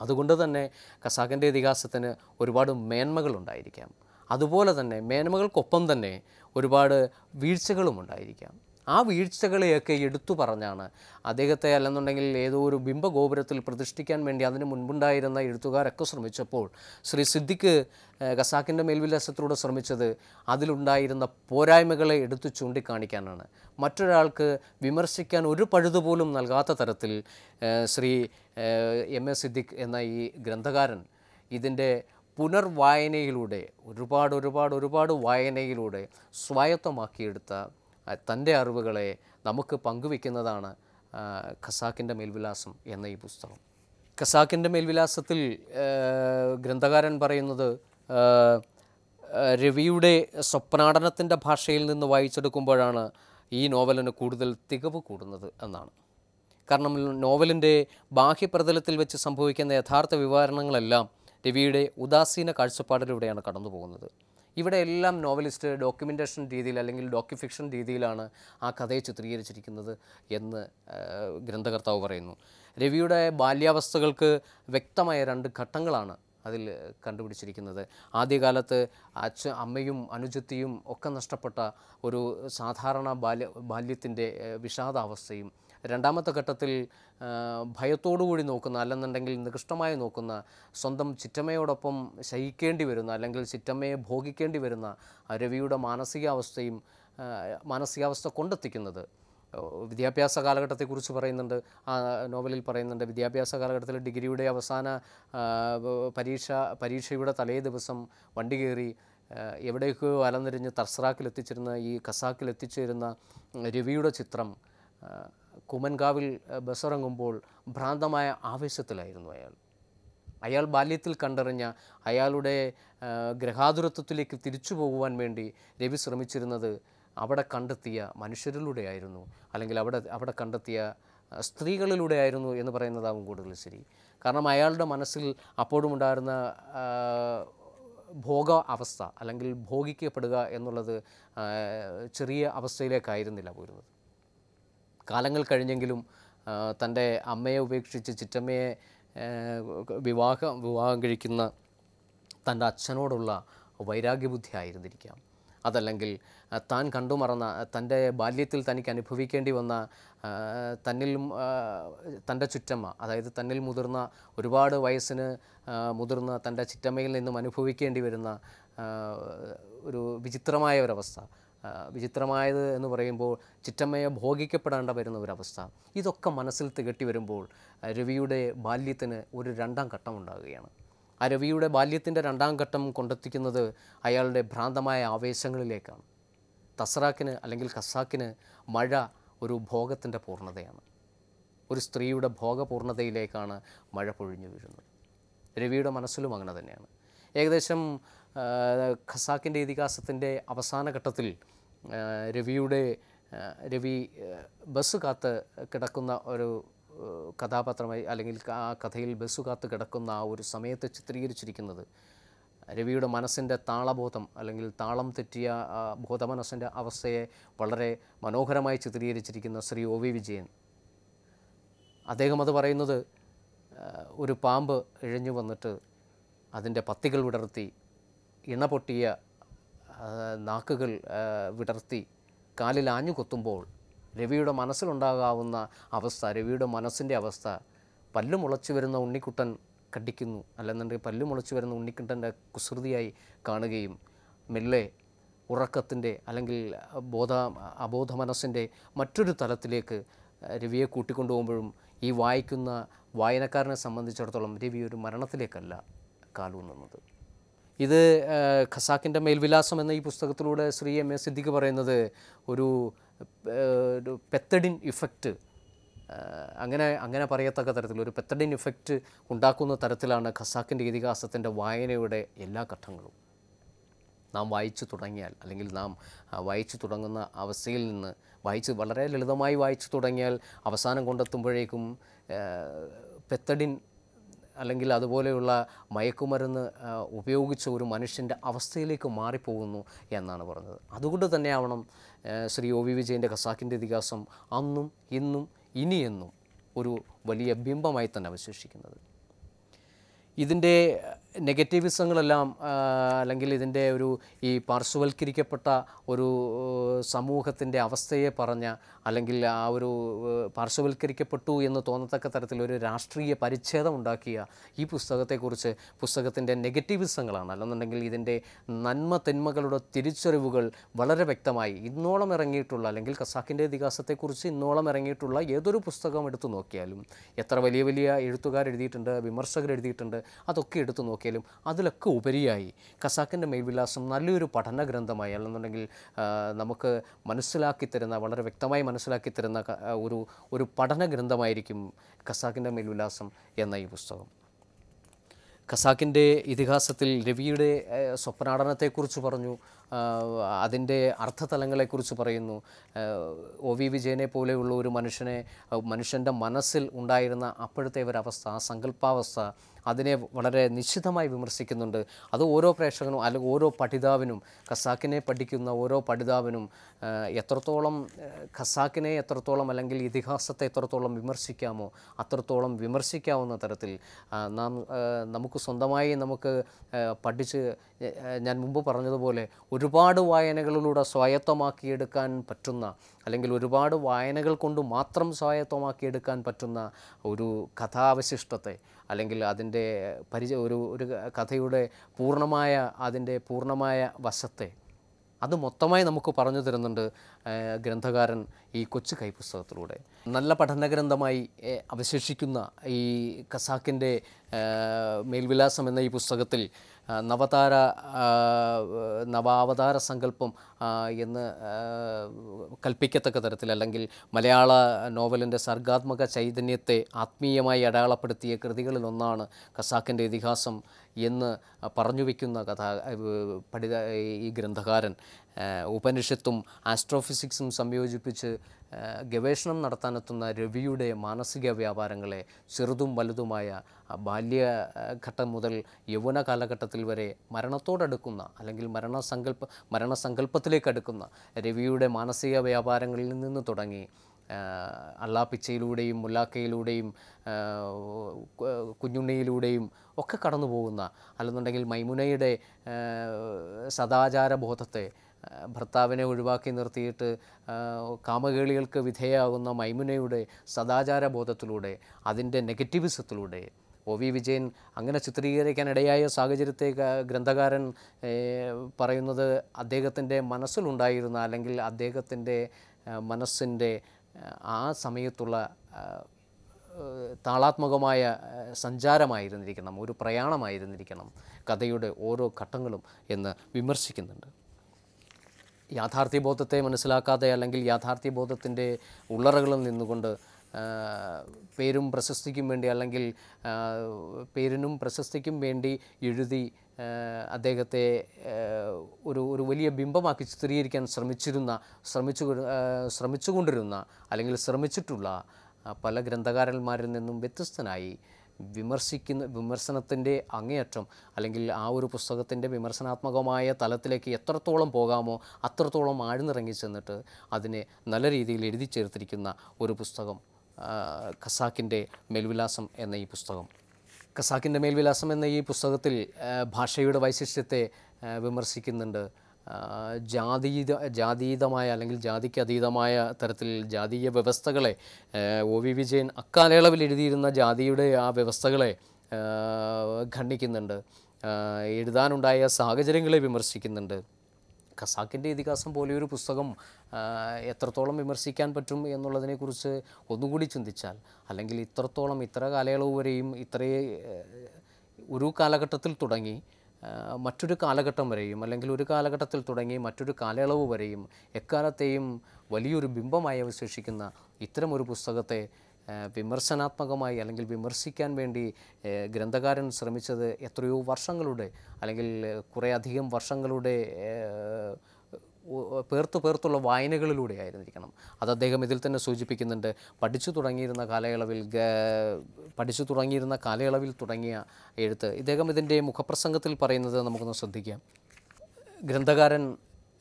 അതുകൊണ്ട് തന്നെ ഖസാക്കിന്റെ ഇതിഹാസത്തിന് ഒരുപാട് മേന്മകളുണ്ടായിരിക്കാം. അതുപോലെ തന്നെ മേന്മകൾക്കൊപ്പം തന്നെ ഒരുപാട് വീഴ്ചകളും ഉണ്ടായിരിക്കാം ആ വീഴ്ചകളെയൊക്കെ എടുത്തു പറഞ്ഞാണ്. അദ്ദേഹത്തെ അല്ലെന്നുണ്ടെങ്കിൽ ഏതോ ഒരു ബിംബഗോപുരത്തിൽ പ്രതിഷ്ഠിക്കാൻ വേണ്ടി അതിന് മുൻപുണ്ടായിരുന്ന എഴുത്തുകാരൊക്കെ ശ്രമിച്ചപ്പോൾ ശ്രീ സിദ്ദിഖ് ഖസാക്കിന്റെ മേൽവിലാസത്തിലൂടെ ശ്രമിച്ചത് അതിലുണ്ടായിരുന്ന പോരായ്മകളെ എടുത്തു ചൂണ്ടിക്കാണിക്കാനാണ്. മറ്റൊരാൾക്ക് വിമർശിക്കാൻ ഒരു പഴുതുപോലും നൽകാത്ത തരത്തിൽ ശ്രീ എം എ സിദ്ദിഖ് എന്ന ഈ ഗ്രന്ഥകാരൻ ഇതിന്റെ പുനർവായനയിലൂടെ ഒരുപാട് ഒരുപാട് ഒരുപാട് വായനയിലൂടെ സ്വായത്തമാക്കിയെടുത്ത തന്റെ അറിവുകളെ നമുക്ക് പങ്കുവെക്കുന്നതാണ് ഖസാക്കിന്റെ മേൽവിലാസം എന്ന ഈ പുസ്തകം. ഖസാക്കിന്റെ മേൽവിലാസത്തിൽ ഗ്രന്ഥകാരൻ പറയുന്നത് രവിയുടെ സ്വപ്നാടനത്തിന്റെ ഭാഷയിൽ നിന്ന് വായിച്ചെടുക്കുമ്പോഴാണ് ഈ നോവലിന് കൂടുതൽ തികവ് കൂടുന്നത് എന്നാണ്. കാരണം നോവലിന്റെ ബാഹ്യപ്രതലത്തിൽ വെച്ച് സംഭവിക്കുന്ന യഥാർത്ഥ വിവരണങ്ങളെല്ലാം രവിയുടെ ഉദാസീന കാഴ്ചപ്പാടിലൂടെയാണ് കടന്നു പോകുന്നത് ഇവിടെ എല്ലാം നോവലിസ്റ്റ് ഡോക്യുമെന്റേഷൻ രീതിയിൽ അല്ലെങ്കിൽ ഡോക്യുഫിക്ഷൻ രീതിയിലാണ് ആ കഥയെ ചിത്രീകരിച്ചിരിക്കുന്നത് എന്ന് ഗ്രന്ഥകർത്താവ് പറയുന്നു. രവിയുടെ ബാല്യാവസ്ഥകൾക്ക് വ്യക്തമായ രണ്ട് ഘട്ടങ്ങളാണ് അതിൽ കണ്ടുപിടിച്ചിരിക്കുന്നത്. ആദ്യകാലത്ത് അച്ഛ അമ്മയും അനുജത്തിയും ഒക്കെ നഷ്ടപ്പെട്ട ഒരു സാധാരണ ബാല്യ ബാല്യത്തിന്റെ വിഷാദാവസ്ഥയും രണ്ടാമത്തെ ഘട്ടത്തിൽ ഭയത്തോടുകൂടി നോക്കുന്ന അല്ലെന്നുണ്ടെങ്കിൽ നികൃഷ്ടമായി നോക്കുന്ന സ്വന്തം ചിറ്റമ്മയോടൊപ്പം ശയിക്കേണ്ടി വരുന്ന അല്ലെങ്കിൽ ചിറ്റമ്മയെ ഭോഗിക്കേണ്ടി വരുന്ന രവിയുടെ മാനസികാവസ്ഥയും മാനസികാവസ്ഥ കൊണ്ടെത്തിക്കുന്നത്. വിദ്യാഭ്യാസ കാലഘട്ടത്തെക്കുറിച്ച് പറയുന്നുണ്ട്. ആ നോവലിൽ പറയുന്നുണ്ട് വിദ്യാഭ്യാസ കാലഘട്ടത്തിൽ ഡിഗ്രിയുടെ അവസാന പരീക്ഷ പരീക്ഷയുടെ തലേ ദിവസം വണ്ടി കയറി എവിടേക്കോ അലന്നിരിഞ്ഞ് തർസ്രാക്കിലെത്തിച്ചിരുന്ന ഈ കസാക്കിലെത്തിച്ചേരുന്ന രവിയുടെ ചിത്രം കുമൻകാവിൽ ബസ്സിറങ്ങുമ്പോൾ ഭ്രാന്തമായ ആവേശത്തിലായിരുന്നു അയാൾ. അയാൾ ബാല്യത്തിൽ കണ്ടറിഞ്ഞ അയാളുടെ ഗ്രഹാതുരത്വത്തിലേക്ക് തിരിച്ചു പോകുവാൻ വേണ്ടി രവി ശ്രമിച്ചിരുന്നത് അവിടെ കണ്ടെത്തിയ മനുഷ്യരിലൂടെയായിരുന്നു അല്ലെങ്കിൽ അവിടെ അവിടെ കണ്ടെത്തിയ സ്ത്രീകളിലൂടെയായിരുന്നു എന്ന് പറയുന്നതാവും കൂടുതൽ ശരി. കാരണം അയാളുടെ മനസ്സിൽ അപ്പോഴും ഉണ്ടായിരുന്ന ഭോഗ അവസ്ഥ അല്ലെങ്കിൽ ഭോഗിക്കപ്പെടുക എന്നുള്ളത് ചെറിയ അവസ്ഥയിലേക്കായിരുന്നില്ല പോരുന്നത് കാലങ്ങൾ കഴിഞ്ഞെങ്കിലും തന്റെ അമ്മയെ ഉപേക്ഷിച്ച് ചിറ്റമ്മയെ വിവാഹം വിവാഹം കഴിക്കുന്ന തന്റെ അച്ഛനോടുള്ള വൈരാഗ്യബുദ്ധി ആയിരുന്നിരിക്കാം. അതല്ലെങ്കിൽ താൻ കണ്ടു മറന്ന തന്റെ ബാല്യത്തിൽ തനിക്ക് അനുഭവിക്കേണ്ടി വന്ന തന്നിൽ തന്റെ ചുറ്റമ്മ അതായത് തന്നിൽ മുതിർന്ന ഒരുപാട് വയസ്സിന് മുതിർന്ന തന്റെ ചിറ്റമ്മയിൽ നിന്നും അനുഭവിക്കേണ്ടി വരുന്ന ഒരു വിചിത്രമായ ഒരവസ്ഥ. വിചിത്രമായത് എന്ന് പറയുമ്പോൾ ചിറ്റമ്മയെ ഭോഗിക്കപ്പെടേണ്ട വരുന്ന ഒരവസ്ഥ. ഇതൊക്കെ മനസ്സിൽ തികട്ടി വരുമ്പോൾ രവിയുടെ ബാല്യത്തിന് ഒരു രണ്ടാം ഘട്ടം ഉണ്ടാകുകയാണ്. ആ രവിയുടെ ബാല്യത്തിന്റെ രണ്ടാം ഘട്ടം കൊണ്ടെത്തിക്കുന്നത് അയാളുടെ ഭ്രാന്തമായ ആവേശങ്ങളിലേക്കാണ്. തസ്രാക്കിന് അല്ലെങ്കിൽ ഖസാക്കിന് മഴ ഒരു ഭോഗത്തിന്റെ പൂർണതയാണ്. ഒരു സ്ത്രീയുടെ ഭോഗപൂർണതയിലേക്കാണ് മഴ പൊഴിഞ്ഞു വീഴുന്നത്. രവിയുടെ മനസ്സിലും അങ്ങനെ തന്നെയാണ്. ഏകദേശം ഖസാക്കിന്റെ ഇതിഹാസത്തിന്റെ അവസാന ഘട്ടത്തിൽ രവിയുടെ രവി ബസ് കാത്ത് കിടക്കുന്ന ഒരു കഥാപാത്രമായി അല്ലെങ്കിൽ ആ കഥയിൽ ബസ് കാത്ത് കിടക്കുന്ന ആ ഒരു സമയത്ത് ചിത്രീകരിച്ചിരിക്കുന്നത് രവിയുടെ മനസ്സിന്റെ താളബോധം അല്ലെങ്കിൽ താളം തെറ്റിയ ബോധമനസ്സിന്റെ അവസ്ഥയെ വളരെ മനോഹരമായി ചിത്രീകരിച്ചിരിക്കുന്ന ശ്രീ ഒ വി വിജയൻ. അദ്ദേഹം അത് പറയുന്നത് ഒരു പാമ്പ് ഇഴഞ്ഞു വന്നിട്ട് അതിന്റെ പത്തികൾ വിടർത്തി ഇണ പൊട്ടിയ നാക്കുകൾ വിടർത്തി കാലിൽ ആഞ്ഞു കൊത്തുമ്പോൾ രവിയുടെ മനസ്സിലുണ്ടാകാവുന്ന അവസ്ഥ രവിയുടെ മനസ്സിന്റെ അവസ്ഥ പല്ലു മുളച്ചു വരുന്ന ഉണ്ണിക്കുട്ടൻ കടിക്കുന്നു. അല്ലെന്നുണ്ടെങ്കിൽ പല്ലു മുളച്ചു വരുന്ന ഉണ്ണിക്കുട്ടന്റെ കുസൃതിയായി കാണുകയും മെല്ലെ ഉറക്കത്തിന്റെ അല്ലെങ്കിൽ ബോധ അബോധ മനസ്സിന്റെ മറ്റൊരു തലത്തിലേക്ക് രവിയെ കൂട്ടിക്കൊണ്ടുപോകുമ്പോഴും ഈ വായിക്കുന്ന വായനക്കാരനെ സംബന്ധിച്ചിടത്തോളം രവി ഒരു മരണത്തിലേക്കല്ല കാലൂന്നുന്നത്. ഇത് ഖസാക്കിന്റെ മേൽവിലാസം എന്ന ഈ പുസ്തകത്തിലൂടെ ശ്രീ എം എ സിദ്ദിഖ് പറയുന്നത് ഒരു പെത്തഡിൻ ഇഫക്റ്റ് അങ്ങനെ അങ്ങനെ പറയത്തക്ക തരത്തിൽ ഒരു പെത്തഡിൻ ഇഫക്റ്റ് ഉണ്ടാക്കുന്ന തരത്തിലാണ് ഖസാക്കിന്റെ ഇതിഹാസത്തിന്റെ വായനയുടെ എല്ലാ ഘട്ടങ്ങളും. നാം വായിച്ചു തുടങ്ങിയാൽ അല്ലെങ്കിൽ നാം വായിച്ചു തുടങ്ങുന്ന അവസ്ഥയിൽ നിന്ന് വായിച്ച് വളരെ ലളിതമായി വായിച്ചു തുടങ്ങിയാൽ അവസാനം കൊണ്ടെത്തുമ്പോഴേക്കും പെത്തഡിൻ അല്ലെങ്കിൽ അതുപോലെയുള്ള മയക്കുമരുന്ന് ഉപയോഗിച്ച ഒരു മനുഷ്യന്റെ അവസ്ഥയിലേക്ക് മാറിപ്പോകുന്നു എന്നാണ് പറഞ്ഞത്. അതുകൊണ്ട് തന്നെയാവണം ശ്രീ ഒ വി വിജയന്റെ ഖസാക്കിന്റെ ഇതിഹാസം അന്നും ഇന്നും ഇനിയെന്നും ഒരു വലിയ ബിംബമായി തന്നെ അവശേഷിക്കുന്നത്. ഇതിന്റെ നെഗറ്റീവിസങ്ങളെല്ലാം അല്ലെങ്കിൽ ഇതിന്റെ ഒരു ഈ പാർശ്വവൽക്കരിക്കപ്പെട്ട ഒരു സമൂഹത്തിന്റെ അവസ്ഥയെ പറഞ്ഞ അല്ലെങ്കിൽ ആ ഒരു പാർശ്വവൽക്കരിക്കപ്പെട്ടു എന്ന് തോന്നത്തക്ക തരത്തിലൊരു രാഷ്ട്രീയ പരിച്ഛേദം ഉണ്ടാക്കിയ ഈ പുസ്തകത്തെക്കുറിച്ച് പുസ്തകത്തിന്റെ നെഗറ്റീവിസങ്ങളാണ്. അല്ലെന്നുണ്ടെങ്കിൽ ഇതിന്റെ നന്മ തിന്മകളുടെ തിരിച്ചറിവുകൾ വളരെ വ്യക്തമായി ഇന്നോളം ഇറങ്ങിയിട്ടുള്ള അല്ലെങ്കിൽ ഖസാക്കിന്റെ ഇതിഹാസത്തെക്കുറിച്ച് ഇന്നോളം ഇറങ്ങിയിട്ടുള്ള ഏതൊരു പുസ്തകം എടുത്തു നോക്കിയാലും എത്ര വലിയ വലിയ എഴുത്തുകാർ എഴുതിയിട്ടുണ്ട് വിമർശകർ എഴുതിയിട്ടുണ്ട് അതൊക്കെ എടുത്തു നോക്കിയാലും അതിലൊക്കെ ഉപരിയായി. ഖസാക്കിന്റെ മേൽവിലാസം നല്ലൊരു പഠന ഗ്രന്ഥമായി അല്ലെന്നുണ്ടെങ്കിൽ നമുക്ക് മനസ്സിലാക്കി തരുന്ന വളരെ വ്യക്തമായി മനസ്സിലാക്കി തരുന്ന ഒരു ഒരു പഠന ഗ്രന്ഥമായിരിക്കും ഖസാക്കിന്റെ മേൽവിലാസം എന്ന ഈ പുസ്തകം. ഖസാക്കിന്റെ ഇതിഹാസത്തിൽ രവിയുടെ സ്വപ്നാടനത്തെക്കുറിച്ച് പറഞ്ഞു അതിന്റെ അർത്ഥതലങ്ങളെക്കുറിച്ച് പറയുന്നു. ഒ വി വിജയനെ പോലെയുള്ള ഒരു മനുഷ്യനെ മനുഷ്യന്റെ മനസ്സിൽ ഉണ്ടായിരുന്ന അപ്പോഴത്തെ ഒരവസ്ഥ ആ സങ്കല്പാവസ്ഥ അതിനെ വളരെ നിശ്ചിതമായി വിമർശിക്കുന്നുണ്ട്. അത് ഓരോ പ്രേക്ഷകനും അല്ലെങ്കിൽ ഓരോ പഠിതാവിനും ഖസാക്കിനെ പഠിക്കുന്ന ഓരോ പഠിതാവിനും എത്രത്തോളം ഖസാക്കിനെ എത്രത്തോളം അല്ലെങ്കിൽ ഇതിഹാസത്തെ എത്രത്തോളം വിമർശിക്കാമോ അത്രത്തോളം വിമർശിക്കാവുന്ന തരത്തിൽ നാം നമുക്ക് സ്വന്തമായി നമുക്ക് പഠിച്ച് ഞാൻ മുമ്പ് പറഞ്ഞതുപോലെ ഒരുപാട് വായനകളിലൂടെ സ്വായത്തമാക്കിയെടുക്കാൻ പറ്റുന്ന അല്ലെങ്കിൽ ഒരുപാട് വായനകൾ കൊണ്ട് മാത്രം സ്വായത്തമാക്കിയെടുക്കാൻ പറ്റുന്ന ഒരു കഥാവശിഷ്ടത്തെ അല്ലെങ്കിൽ അതിന്റെ പരിചയ ഒരു ഒരു കഥയുടെ പൂർണമായ അതിന്റെ പൂർണമായ വശത്തെ അത് മൊത്തമായി നമുക്ക് പറഞ്ഞു തരുന്നുണ്ട്. ഗ്രന്ഥകാരൻ ഈ കൊച്ചു കൈപുസ്തകത്തിലൂടെ. നല്ല പഠന ഗ്രന്ഥമായി അവശേഷിക്കുന്ന ഈ കസാക്കിന്റെ മേൽവിലാസം എന്ന ഈ പുസ്തകത്തിൽ നവതാര നവാവതാര സങ്കല്പം എന്ന് കൽപ്പിക്കത്തക്ക തരത്തിൽ അല്ലെങ്കിൽ മലയാള നോവലിന്റെ സർഗാത്മക ചൈതന്യത്തെ ആത്മീയമായി അടയാളപ്പെടുത്തിയ കൃതികളിലൊന്നാണ് കസാക്കിന്റെ ഇതിഹാസം എന്ന് പറഞ്ഞു വയ്ക്കുന്ന കഥ പഠിത ഈ ഗ്രന്ഥകാരൻ. ഉപനിഷത്തും ആസ്ട്രോഫിസിക്സും സംയോജിപ്പിച്ച് ഗവേഷണം നടത്താനെത്തുന്ന രവിയുടെ മാനസിക വ്യാപാരങ്ങളെ ചെറുതും വലുതുമായ ബാല്യഘട്ടം മുതൽ യൗവന കാലഘട്ടത്തിൽ വരെ മരണത്തോടടുക്കുന്ന അല്ലെങ്കിൽ മരണസങ്കല്പ മരണസങ്കല്പത്തിലേക്ക് അടുക്കുന്ന രവിയുടെ മാനസിക വ്യാപാരങ്ങളിൽ നിന്ന് തുടങ്ങി അള്ളാപ്പിച്ചയിലൂടെയും മുല്ലാക്കയിലൂടെയും കുഞ്ഞുണ്ണിയിലൂടെയും ഒക്കെ കടന്നു പോകുന്ന അല്ലെന്നുണ്ടെങ്കിൽ മൈമുനയുടെ ആഹ് സദാചാര ബോധത്തെ ആഹ് ഭർത്താവിനെ ഒഴിവാക്കി നിർത്തിയിട്ട് കാമകേളികൾക്ക് വിധേയമാകുന്ന മൈമുനയുടെ സദാചാര ബോധത്തിലൂടെ അതിന്റെ നെഗറ്റീവിസത്തിലൂടെ ഒ വി വിജയൻ അങ്ങനെ ചിത്രീകരിക്കാൻ ഇടയായ സാഹചര്യത്തെ ഗ്രന്ഥകാരൻ പറയുന്നത് അദ്ദേഹത്തിന്റെ മനസ്സിലുണ്ടായിരുന്ന അല്ലെങ്കിൽ അദ്ദേഹത്തിന്റെ മനസ്സിന്റെ ആ സമയത്തുള്ള താളാത്മകമായ സഞ്ചാരമായിരുന്നിരിക്കണം ഒരു പ്രയാണമായിരുന്നിരിക്കണം കഥയുടെ ഓരോ ഘട്ടങ്ങളും എന്ന് വിമർശിക്കുന്നുണ്ട്. യാഥാർത്ഥ്യബോധത്തെ മനസ്സിലാക്കാതെ അല്ലെങ്കിൽ യാഥാർത്ഥ്യബോധത്തിന്റെ ഉള്ളറകളിൽ നിന്നുകൊണ്ട് പേരും പ്രശസ്തിക്കും വേണ്ടി അല്ലെങ്കിൽ പേരിനും പ്രശസ്തിക്കും വേണ്ടി എഴുതി അദ്ദേഹത്തെ ഒരു ഒരു വലിയ ബിംബമാക്കി ചിത്രീകരിക്കാൻ ശ്രമിച്ചിരുന്ന ശ്രമിച്ചു ശ്രമിച്ചുകൊണ്ടിരുന്ന അല്ലെങ്കിൽ ശ്രമിച്ചിട്ടുള്ള പല ഗ്രന്ഥകാരന്മാരിൽ നിന്നും വ്യത്യസ്തനായി വിമർശിക്കുന്ന വിമർശനത്തിന്റെ അങ്ങേയറ്റം അല്ലെങ്കിൽ ആ ഒരു പുസ്തകത്തിന്റെ വിമർശനാത്മകമായ തലത്തിലേക്ക് എത്രത്തോളം പോകാമോ അത്രത്തോളം ആഴ്ന്നിറങ്ങി ചെന്നിട്ട് അതിനെ നല്ല രീതിയിൽ എഴുതി ചേർത്തിരിക്കുന്ന ഒരു പുസ്തകം ഖസാക്കിന്റെ മേൽവിലാസം എന്ന ഈ പുസ്തകം. ഖസാക്കിന്റെ മേൽവിലാസം എന്ന ഈ പുസ്തകത്തിൽ ഭാഷയുടെ വൈശിഷ്ട്യത്തെ വിമർശിക്കുന്നുണ്ട്. ജാതീത ജാതീതമായ അല്ലെങ്കിൽ ജാതിക്ക് അതീതമായ തരത്തിൽ ജാതീയ വ്യവസ്ഥകളെ ഒ വി വിജയൻ അക്കാലയളവിൽ എഴുതിയിരുന്ന ജാതിയുടെ ആ വ്യവസ്ഥകളെ ഖണ്ഡിക്കുന്നുണ്ട്. എഴുതാനുണ്ടായ സാഹചര്യങ്ങളെ വിമർശിക്കുന്നുണ്ട്. ഖസാക്കിന്റെ ഇതിഹാസം പോലെയൊരു പുസ്തകം എത്രത്തോളം വിമർശിക്കാൻ പറ്റും എന്നുള്ളതിനെക്കുറിച്ച് ഒന്നുകൂടി ചിന്തിച്ചാൽ അല്ലെങ്കിൽ ഇത്രത്തോളം ഇത്ര കാലയളവ് വരെയും ഇത്രയേ ഒരു കാലഘട്ടത്തിൽ തുടങ്ങി മറ്റൊരു കാലഘട്ടം വരെയും അല്ലെങ്കിൽ ഒരു കാലഘട്ടത്തിൽ തുടങ്ങി മറ്റൊരു കാലയളവ് വരെയും എക്കാലത്തെയും വലിയൊരു ബിംബമായി അവശേഷിക്കുന്ന ഇത്തരമൊരു പുസ്തകത്തെ വിമർശനാത്മകമായി അല്ലെങ്കിൽ വിമർശിക്കാൻ വേണ്ടി ഗ്രന്ഥകാരൻ ശ്രമിച്ചത് എത്രയോ വർഷങ്ങളുടെ അല്ലെങ്കിൽ കുറേ അധികം വർഷങ്ങളുടെ പേർത്ത് പേർത്തുള്ള വായനകളിലൂടെ ആയിരുന്നിരിക്കണം അത് അദ്ദേഹം ഇതിൽ തന്നെ സൂചിപ്പിക്കുന്നുണ്ട്. പഠിച്ചു തുടങ്ങിയിരുന്ന കാലയളവിൽ പഠിച്ചു തുടങ്ങിയിരുന്ന കാലയളവിൽ തുടങ്ങിയ എഴുത്ത്. ഇദ്ദേഹം ഇതിന്റെ മുഖപ്രസംഗത്തിൽ പറയുന്നത് നമുക്കൊന്ന് ശ്രദ്ധിക്കാം. ഗ്രന്ഥകാരൻ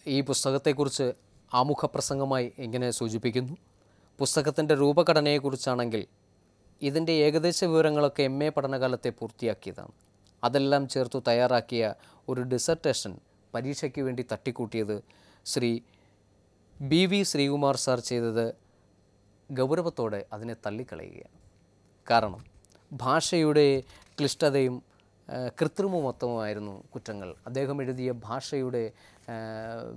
ഈ പുസ്തകത്തെക്കുറിച്ച് ആമുഖപ്രസംഗമായി എങ്ങനെ സൂചിപ്പിക്കുന്നു. പുസ്തകത്തിന്റെ രൂപഘടനയെക്കുറിച്ചാണെങ്കിൽ ഇതിന്റെ ഏകദേശ വിവരങ്ങളൊക്കെ എം എ പഠനകാലത്തെ പൂർത്തിയാക്കിയതാണ്. അതെല്ലാം ചേർത്തു തയ്യാറാക്കിയ ഒരു ഡിസർട്ടേഷൻ പരീക്ഷയ്ക്ക് വേണ്ടി തട്ടിക്കൂട്ടിയത് Shri B V Sreekumar sir ചെയ്തത് ഗൗരവത്തോടെ അതിനെ തള്ളിക്കളയുകയാണ്. കാരണം ഭാഷയുടെ ക്ലിഷ്ടതയും കൃത്രിമമത്വമായിരുന്നു കുറ്റങ്ങൾ. അദ്ദേഹം എഴുതിയ ഭാഷയുടെ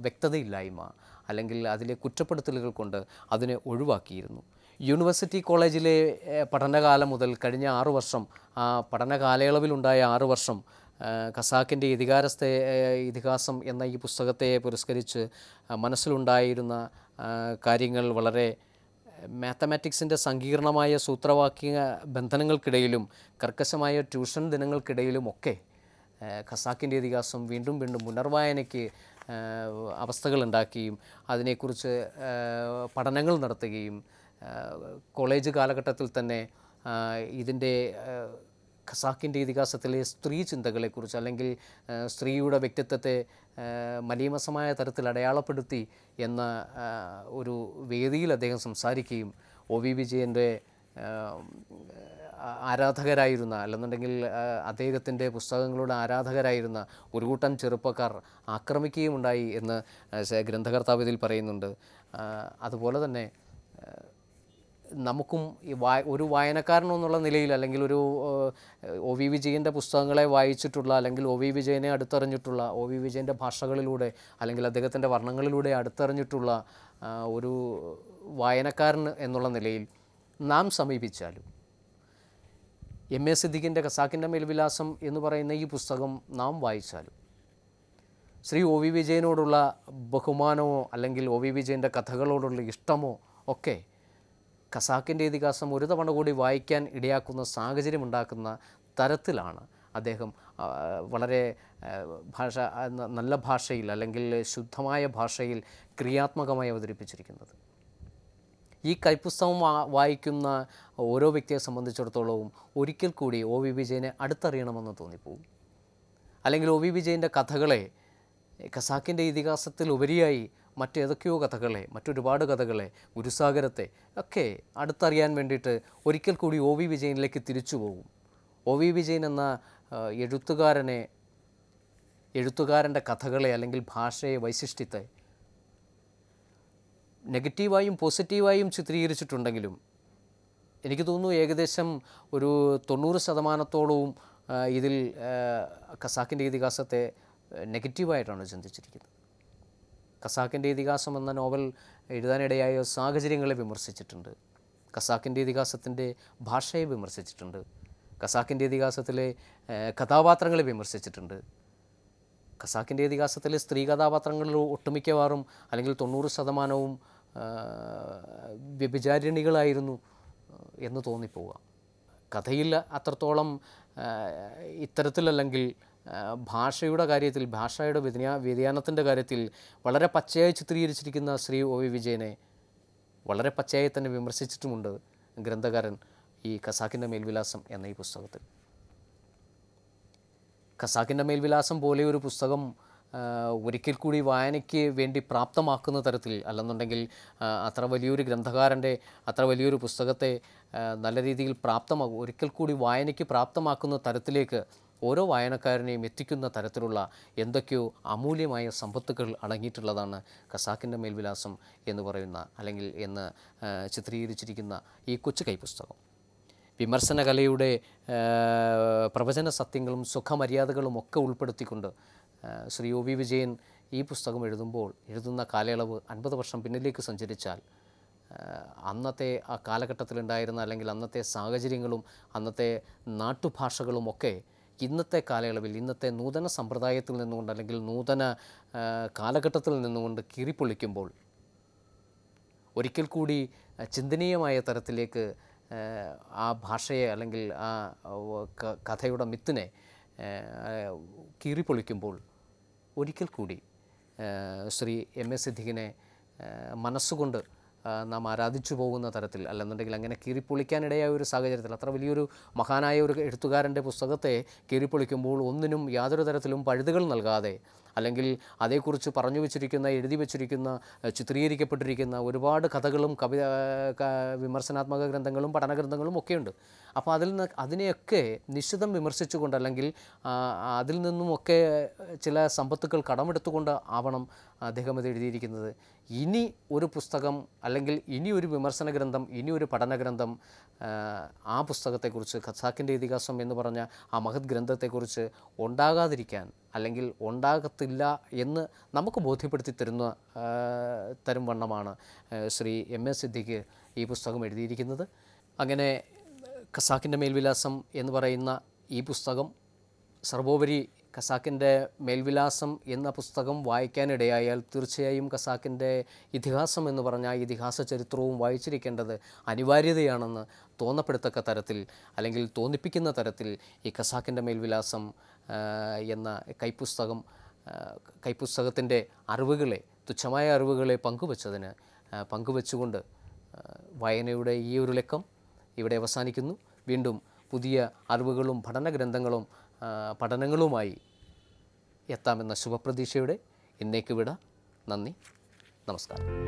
വ്യക്തതയില്ലായ്മ അല്ലെങ്കിൽ അതിലെ കുറ്റപ്പെടുത്തലുകൾ കൊണ്ട് അതിനെ ഒഴിവാക്കിയിരുന്നു. യൂണിവേഴ്സിറ്റി കോളേജിലെ പഠനകാലം മുതൽ കഴിഞ്ഞ ആറു വർഷം ആ പഠന കാലയളവിലുണ്ടായ ആറു വർഷം ഖസാക്കിന്റെ ഇതിഹാരത്തെ ഇതിഹാസം എന്ന ഈ പുസ്തകത്തെ പുരസ്കരിച്ച് മനസ്സിലുണ്ടായിരുന്ന കാര്യങ്ങൾ വളരെ മാത്തമാറ്റിക്സിന്റെ സങ്കീർണമായ സൂത്രവാക്യ ബന്ധനങ്ങൾക്കിടയിലും കർക്കശമായ ട്യൂഷൻ ദിനങ്ങൾക്കിടയിലുമൊക്കെ ഖസാക്കിന്റെ ഇതിഹാസം വീണ്ടും വീണ്ടും പുനർവായനയ്ക്ക് അവസ്ഥകളുണ്ടാക്കുകയും അതിനെക്കുറിച്ച് പഠനങ്ങൾ നടത്തുകയും കോളേജ് കാലഘട്ടത്തിൽ തന്നെ ഇതിന്റെ ഖസാക്കിന്റെ ഇതിഹാസത്തിലെ സ്ത്രീ ചിന്തകളെക്കുറിച്ച് അല്ലെങ്കിൽ സ്ത്രീയുടെ വ്യക്തിത്വത്തെ മലീമസമായ തരത്തിൽ അടയാളപ്പെടുത്തി എന്ന ഒരു വേദിയിൽ അദ്ദേഹം സംസാരിക്കുകയും ഒ വി വിജയന്റെ ആരാധകരായിരുന്ന അല്ലെന്നുണ്ടെങ്കിൽ അദ്ദേഹത്തിന്റെ പുസ്തകങ്ങളുടെ ആരാധകരായിരുന്ന ഒരു കൂട്ടം ചെറുപ്പക്കാർ ആക്രമിക്കുകയും ഉണ്ടായി എന്ന് ഗ്രന്ഥകർത്താവ് ഇതിൽ പറയുന്നുണ്ട്. അതുപോലെ തന്നെ നമുക്കും ഈ വായ ഒരു വായനക്കാരനെന്നുള്ള നിലയിൽ അല്ലെങ്കിൽ ഒരു ഒ വി വിജയന്റെ പുസ്തകങ്ങളെ വായിച്ചിട്ടുള്ള അല്ലെങ്കിൽ ഒ വി വിജയനെ അടുത്തറിഞ്ഞിട്ടുള്ള ഒ വി വിജയന്റെ ഭാഷകളിലൂടെ അല്ലെങ്കിൽ അദ്ദേഹത്തിന്റെ വർണങ്ങളിലൂടെ അടുത്തറിഞ്ഞിട്ടുള്ള ഒരു വായനക്കാരൻ എന്നുള്ള നിലയിൽ നാം സമീപിച്ചാലും എം എ സിദ്ദിഖിന്റെ ഖസാക്കിന്റെ മേൽവിലാസം എന്ന് പറയുന്ന ഈ പുസ്തകം നാം വായിച്ചാലും ശ്രീ ഒ വി വിജയനോടുള്ള ബഹുമാനമോ അല്ലെങ്കിൽ ഒ വി വിജയന്റെ കഥകളോടുള്ള ഇഷ്ടമോ ഒക്കെ ഖസാക്കിന്റെ ഇതിഹാസം ഒരു തവണ കൂടി വായിക്കാൻ ഇടയാക്കുന്ന സാഹചര്യം ഉണ്ടാക്കുന്ന തരത്തിലാണ് അദ്ദേഹം വളരെ ഭാഷ നല്ല ഭാഷയിൽ അല്ലെങ്കിൽ ശുദ്ധമായ ഭാഷയിൽ ക്രിയാത്മകമായി അവതരിപ്പിച്ചിരിക്കുന്നത്. ഈ കൈപ്പുസ്തകം വായിക്കുന്ന ഓരോ വ്യക്തിയെ സംബന്ധിച്ചിടത്തോളവും ഒരിക്കൽ കൂടി ഒ വി വിജയനെ അടുത്തറിയണമെന്ന് തോന്നിപ്പോവും അല്ലെങ്കിൽ ഒ വി വിജയന്റെ കഥകളെ ഖസാക്കിന്റെ ഇതിഹാസത്തിൽ ഉപരിയായി മറ്റേതൊക്കെയോ കഥകളെ മറ്റൊരുപാട് കഥകളെ ഗുരുസാഗരത്തെ ഒക്കെ അടുത്തറിയാൻ വേണ്ടിയിട്ട് ഒരിക്കൽ കൂടി ഒ വി വിജയനിലേക്ക് തിരിച്ചു പോകും. ഒ വി വിജയൻ എന്ന എഴുത്തുകാരനെ എഴുത്തുകാരന്റെ കഥകളെ അല്ലെങ്കിൽ ഭാഷയെ വൈശിഷ്ട്യത്തെ നെഗറ്റീവായും പോസിറ്റീവായും ചിത്രീകരിച്ചിട്ടുണ്ടെങ്കിലും എനിക്ക് തോന്നുന്നു ഏകദേശം ഒരു തൊണ്ണൂറ് ശതമാനത്തോളവും ഇതിൽ ഖസാക്കിന്റെ ഇതിഹാസത്തെ നെഗറ്റീവായിട്ടാണ് ചിന്തിച്ചിരിക്കുന്നത്. ഖസാക്കിന്റെ ഇതിഹാസം എന്ന നോവൽ എഴുതാനിടയായ സാഹചര്യങ്ങളെ വിമർശിച്ചിട്ടുണ്ട്. കസാക്കിന്റെ ഇതിഹാസത്തിന്റെ ഭാഷയെ വിമർശിച്ചിട്ടുണ്ട്. കസാക്കിന്റെ ഇതിഹാസത്തിലെ കഥാപാത്രങ്ങളെ വിമർശിച്ചിട്ടുണ്ട്. കസാക്കിന്റെ ഇതിഹാസത്തിലെ സ്ത്രീ കഥാപാത്രങ്ങളിൽ ഒട്ടുമിക്കവാറും അല്ലെങ്കിൽ തൊണ്ണൂറ് ശതമാനവും വ്യഭിചാരിണികളായിരുന്നു എന്ന് തോന്നിപ്പോവുക. കഥയിൽ അത്രത്തോളം ഇത്തരത്തിലല്ലെങ്കിൽ ഭാഷയുടെ കാര്യത്തിൽ ഭാഷയുടെ വ്യതിയാ വ്യതിയാനത്തിന്റെ കാര്യത്തിൽ വളരെ പച്ചയായി ചിത്രീകരിച്ചിരിക്കുന്ന ശ്രീ ഒ വി വിജയനെ വളരെ പച്ചയായി തന്നെ വിമർശിച്ചിട്ടുമുണ്ട് ഗ്രന്ഥകാരൻ ഈ ഖസാക്കിന്റെ മേൽവിലാസം എന്ന ഈ പുസ്തകത്തിൽ. ഖസാക്കിന്റെ മേൽവിലാസം പോലെ ഒരു പുസ്തകം ഒരിക്കൽ കൂടി വായനയ്ക്ക് വേണ്ടി പ്രാപ്തമാക്കുന്ന തരത്തിൽ അല്ലെന്നുണ്ടെങ്കിൽ അത്ര വലിയൊരു ഗ്രന്ഥകാരന്റെ അത്ര വലിയൊരു പുസ്തകത്തെ നല്ല രീതിയിൽ പ്രാപ്തമാകും ഒരിക്കൽ കൂടി വായനയ്ക്ക് പ്രാപ്തമാക്കുന്ന തരത്തിലേക്ക് ഓരോ വായനക്കാരനെയും എത്തിക്കുന്ന തരത്തിലുള്ള എന്തൊക്കെയോ അമൂല്യമായ സമ്പത്തുകൾ അടങ്ങിയിട്ടുള്ളതാണ് ഖസാക്കിന്റെ മേൽവിലാസം എന്ന് പറയുന്ന അല്ലെങ്കിൽ എന്ന് ചിത്രീകരിച്ചിരിക്കുന്ന ഈ കൊച്ചു കൈപുസ്തകം. വിമർശന കലയുടെ പ്രവചന സത്യങ്ങളും സുഖമര്യാദകളും ഒക്കെ ഉൾപ്പെടുത്തിക്കൊണ്ട് ശ്രീ ഒ വി വിജയൻ ഈ പുസ്തകം എഴുതുമ്പോൾ എഴുതുന്ന കാലയളവ് അൻപത് വർഷം പിന്നിലേക്ക് സഞ്ചരിച്ചാൽ അന്നത്തെ ആ കാലഘട്ടത്തിലുണ്ടായിരുന്ന അല്ലെങ്കിൽ അന്നത്തെ സാഹചര്യങ്ങളും അന്നത്തെ നാട്ടുഭാഷകളും ഒക്കെ ഇന്നത്തെ കാലയളവിൽ ഇന്നത്തെ നൂതന സമ്പ്രദായത്തിൽ നിന്നുകൊണ്ട് അല്ലെങ്കിൽ നൂതന കാലഘട്ടത്തിൽ നിന്നുകൊണ്ട് കീറിപ്പൊളിക്കുമ്പോൾ ഒരിക്കൽ കൂടി ചിന്തനീയമായ തരത്തിലേക്ക് ആ ഭാഷയെ അല്ലെങ്കിൽ ആ കഥയുടെ മിത്തിനെ കീറിപ്പൊളിക്കുമ്പോൾ ഒരിക്കൽ കൂടി ശ്രീ എം എസ് സിദ്ദിഖിനെ മനസ്സുകൊണ്ട് നാം ആരാധിച്ചു പോകുന്ന തരത്തിൽ അല്ലെന്നുണ്ടെങ്കിൽ അങ്ങനെ കീറിപ്പൊളിക്കാനിടയായ ഒരു സാഹചര്യത്തിൽ അത്ര വലിയൊരു മഹാനായ ഒരു എഴുത്തുകാരന്റെ പുസ്തകത്തെ കീറിപ്പൊളിക്കുമ്പോൾ ഒന്നിനും യാതൊരു തരത്തിലും പഴുതുകൾ നൽകാതെ അല്ലെങ്കിൽ അതേക്കുറിച്ച് പറഞ്ഞു വെച്ചിരിക്കുന്ന എഴുതി വെച്ചിരിക്കുന്ന ചിത്രീകരിക്കപ്പെട്ടിരിക്കുന്ന ഒരുപാട് കഥകളും കവിത വിമർശനാത്മക ഗ്രന്ഥങ്ങളും പഠന പഠനഗ്രന്ഥങ്ങളും ഒക്കെയുണ്ട്. അപ്പോൾ അതിൽ നിന്ന് അതിനെയൊക്കെ നിശ്ചിതം വിമർശിച്ചുകൊണ്ട് അല്ലെങ്കിൽ അതിൽ നിന്നുമൊക്കെ ചില സമ്പത്തുക്കൾ കടമെടുത്തുകൊണ്ട് ആവണം അദ്ദേഹം ഇത് എഴുതിയിരിക്കുന്നത്. ഇനി ഒരു പുസ്തകം അല്ലെങ്കിൽ ഇനി ഒരു വിമർശന ഗ്രന്ഥം ഇനി ഒരു പഠന ഗ്രന്ഥം ആ, പുസ്തകത്തെക്കുറിച്ച് ഖസാക്കിന്റെ ഇതിഹാസം എന്ന് പറഞ്ഞ ആ മഹത് ഗ്രന്ഥത്തെക്കുറിച്ച് ഉണ്ടാകാതിരിക്കാൻ അല്ലെങ്കിൽ ഉണ്ടാകത്തില്ല എന്ന് നമുക്ക് ബോധ്യപ്പെടുത്തി തരുന്ന തരും വണ്ണമാണ് ശ്രീ എം എസ് സിദ്ദിഖ് ഈ പുസ്തകം എഴുതിയിരിക്കുന്നത്. അങ്ങനെ ഖസാക്കിന്റെ മേൽവിലാസം എന്ന് പറയുന്ന ഈ പുസ്തകം സർവോപരി ഖസാക്കിന്റെ മേൽവിലാസം എന്ന പുസ്തകം വായിക്കാനിടയായാൽ തീർച്ചയായും ഖസാക്കിന്റെ ഇതിഹാസം എന്ന് പറഞ്ഞ ഇതിഹാസ ചരിത്രവും വായിച്ചിരിക്കേണ്ടത് അനിവാര്യതയാണെന്ന് തോന്നപ്പെടുത്തക്ക തരത്തിൽ അല്ലെങ്കിൽ തോന്നിപ്പിക്കുന്ന തരത്തിൽ ഈ ഖസാക്കിന്റെ മേൽവിലാസം എന്ന കൈപ്പുസ്തകം കൈപ്പുസ്തകത്തിന്റെ അറിവുകളെ തുച്ഛമായ അറിവുകളെ പങ്കുവച്ചതിന് പങ്കുവച്ചുകൊണ്ട് വായനയുടെ ഈ ഒരു ലക്കം ഇവിടെ അവസാനിക്കുന്നു. വീണ്ടും പുതിയ അറിവുകളും പഠന ഗ്രന്ഥങ്ങളും പഠനങ്ങളുമായി എത്താമെന്ന ശുഭപ്രതീക്ഷയുടെ ഇന്നേക്ക് വിട. നന്ദി. നമസ്കാരം.